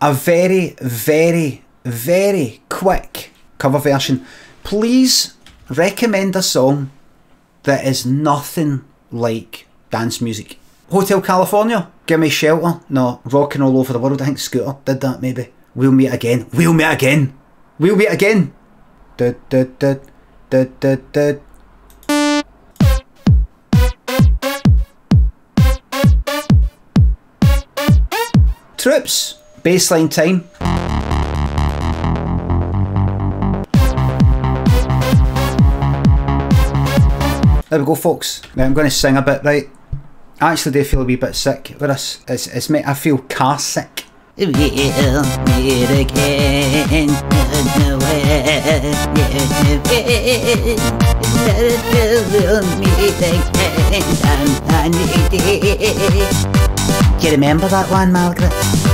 a very, very, very quick cover version. Please recommend a song that is nothing like dance music. Hotel California, Give Me Shelter, no, Rocking All Over the World, I think Scooter did that maybe. We'll Meet Again, We'll Meet Again, We'll Meet Again. Du, du, du, du, du, du. Troops, baseline time. There we go, folks. Now I'm going to sing a bit, right? I actually do feel a wee bit sick with this. It's, it's made I feel car sick. We'll meet again. We'll meet again. Do you remember that one, Margaret?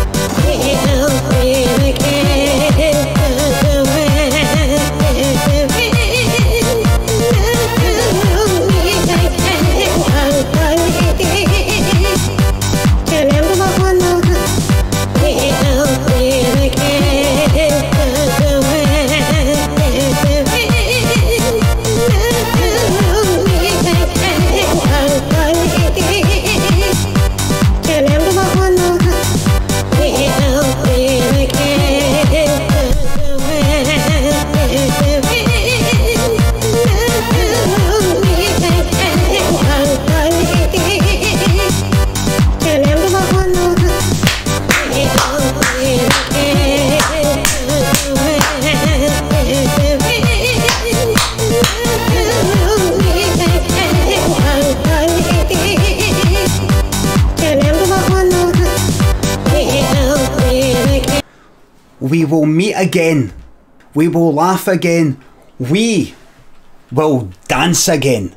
We will meet again. We will laugh again. We will dance again.